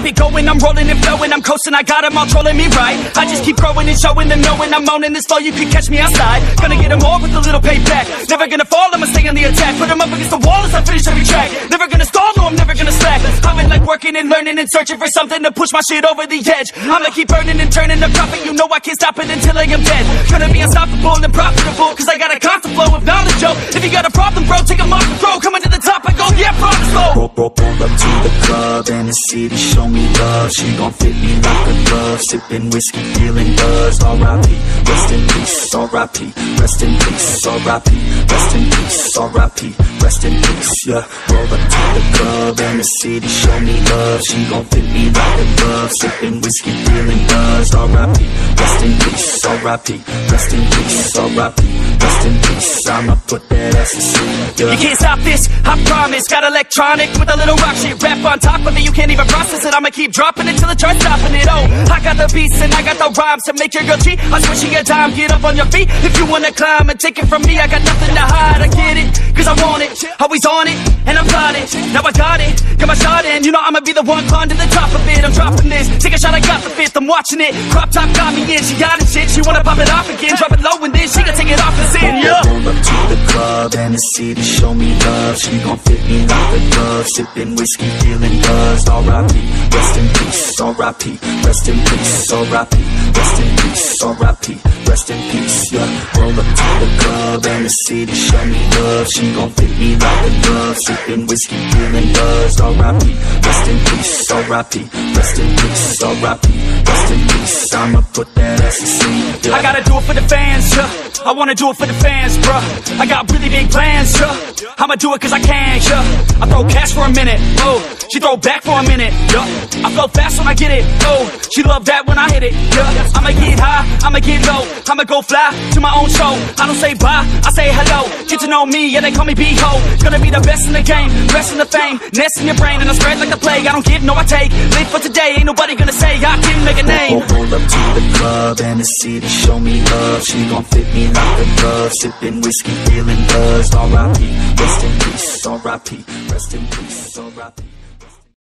keep it going, I'm rolling and flowing, I'm coasting, I got 'em all trolling me right. I just keep growing and showing them knowing I'm owning this flow, you can catch me outside. Gonna get 'em all with a little payback. Never gonna fall, I'ma stay on the attack. Put 'em up against the wall as I finish every track. Never gonna stall, no, I'm never gonna slack. I've been like working and learning and searching for something to push my shit over the edge. I'ma keep burning and turning the profit, you know I can't stop it until I am dead. Gonna be unstoppable and profitable, cause I got club and the city show me love. She gon' fit me like a glove. Sippin' whiskey, feeling buzzed. R.I.P. Rest in peace. R.I.P. Rest in peace. R.I.P. Rest in peace. R.I.P. Rest in peace. Yeah. Roll up to the club and the city show me love. She gon' fit me like a glove. Sippin' whiskey, feeling buzzed. R.I.P. Rest in peace. R.I.P. Rest in peace. R.I.P. Rest in peace. I'ma put that ass to sleep. Yeah. You can't stop this, I promise. Got electronic with a little rock shit rap on top of it. You can't even process it. I'ma keep dropping it till the charts stopping it. Oh, I got the beats and I got the rhymes to make your girl cheat. I'm switching your time, get up on your feet. If you wanna climb and take it from me, I got nothing to hide. I get it, cause I want it. Always on it, and I'm got it Now I got it, got my shot in. You know I'ma be the one climb to the top of it. I'm dropping this, take a shot, I got the fifth. I'm watching it. Crop top got me in, she got it shit. She wanna pop it off again, drop it low and then she gonna take it off and sin. Yeah. Roll up to the club and the city show me love. She gon' fit me like a glove. Sipping whiskey, feeling buzzed. R.I.P. Rest in peace. R.I.P. Rest in peace. R.I.P. Rest in peace. R.I.P. Rest in peace. Yeah. Roll up club and the city show me love. She gon' fit me like a glove. Sipping whiskey, feeling buzzed. R.I.P. Rest in peace. R.I.P. Rest in peace. R.I.P. Rest in peace. I'ma put that ass to sleep. I gotta do it for the fans, yeah. I wanna do it for the fans, bruh. I got really big plans, yeah. I'ma do it cause I can, yeah. I throw cash for a minute, oh. She throw back for a minute, yeah. I flow fast when I get it, oh. She love that when I hit it, yeah. I'ma get high, I'ma get low. I'ma go fly to my own show. I don't say bye, I say hello. Get to know me, yeah, they call me B-Ho. Gonna be the best in the game, rest in the fame. Nest in your brain and I spread like the plague. I don't give, no, I take. Live for today, ain't nobody gonna say I didn't make a name. Roll up to the club and the city show me love. She gon' fit me a glove. Sipping whiskey, feeling buzzed. R.I.P. Rest in peace. R.I.P. Rest in peace. R.I.P.